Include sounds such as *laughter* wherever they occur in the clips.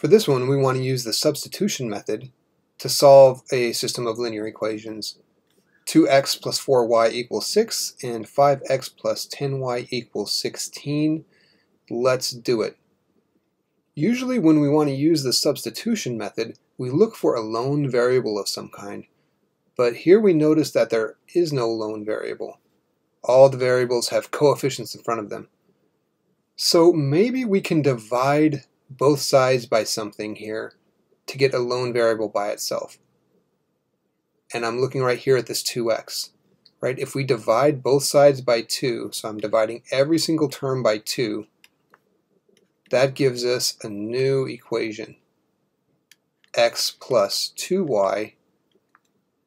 For this one, we want to use the substitution method to solve a system of linear equations. 2x plus 4y equals 6 and 5x plus 10y equals 16. Let's do it. Usually when we want to use the substitution method, we look for a lone variable of some kind. But here we notice that there is no lone variable. All the variables have coefficients in front of them. So maybe we can divide both sides by something here to get a lone variable by itself. And I'm looking right here at this 2x. Right? If we divide both sides by 2, so I'm dividing every single term by 2, that gives us a new equation. x plus 2y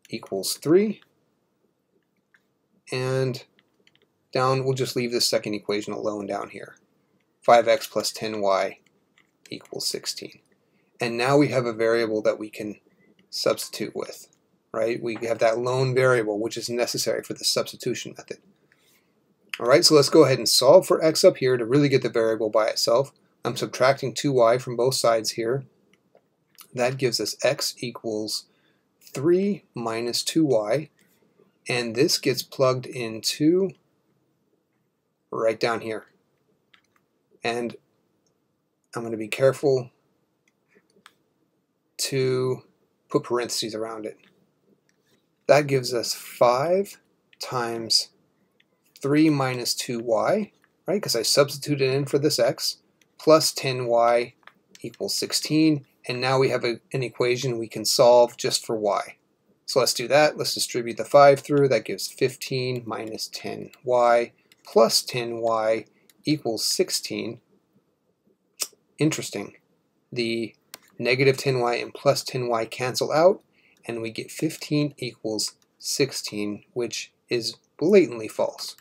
equals 3. And down, we'll just leave this second equation alone down here. 5x plus 10y equals 16. And now we have a variable that we can substitute with, right? We have that lone variable, which is necessary for the substitution method. All right, so let's go ahead and solve for x up here to really get the variable by itself. I'm subtracting 2y from both sides here. That gives us x equals 3 minus 2y, and this gets plugged into right down here. And I'm going to be careful to put parentheses around it. That gives us 5 times 3 minus 2y, right, because I substituted in for this x, plus 10y equals 16, and now we have a, an equation we can solve just for y. So let's do that. Let's distribute the 5 through. That gives 15 minus 10y plus 10y equals 16 interesting. The negative 10y and plus 10y cancel out, and we get 15 equals 16, which is blatantly false.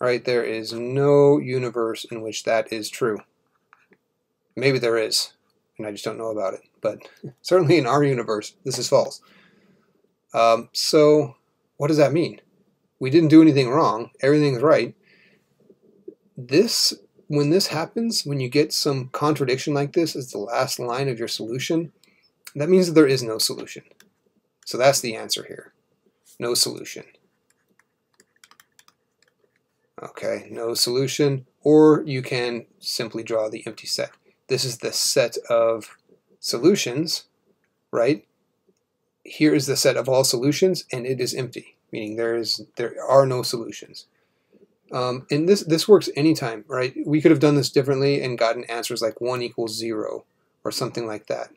Right, there is no universe in which that is true. Maybe there is, and I just don't know about it, but *laughs* certainly in our universe, this is false. Um, so, what does that mean? We didn't do anything wrong, everything's right, this when this happens, when you get some contradiction like this as the last line of your solution, that means that there is no solution. So that's the answer here. No solution. Okay, no solution, or you can simply draw the empty set. This is the set of solutions, right? Here is the set of all solutions, and it is empty, meaning there is there are no solutions. Um, and this this works anytime, right? We could have done this differently and gotten answers like 1 equals 0 or something like that.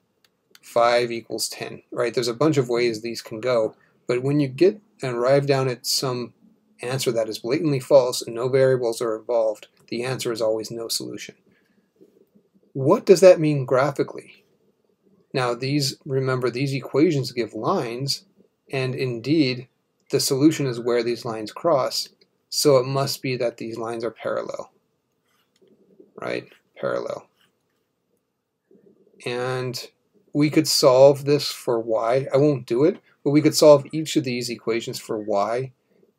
5 equals 10, right? There's a bunch of ways these can go, but when you get and arrive down at some answer that is blatantly false and no variables are involved, the answer is always no solution. What does that mean graphically? Now these, remember, these equations give lines, and indeed, the solution is where these lines cross, so it must be that these lines are parallel, right? Parallel. And we could solve this for y. I won't do it, but we could solve each of these equations for y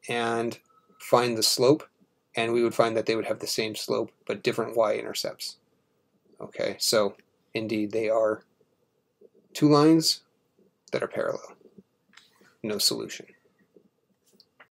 and find the slope, and we would find that they would have the same slope, but different y-intercepts. Okay, so indeed they are two lines that are parallel. No solution.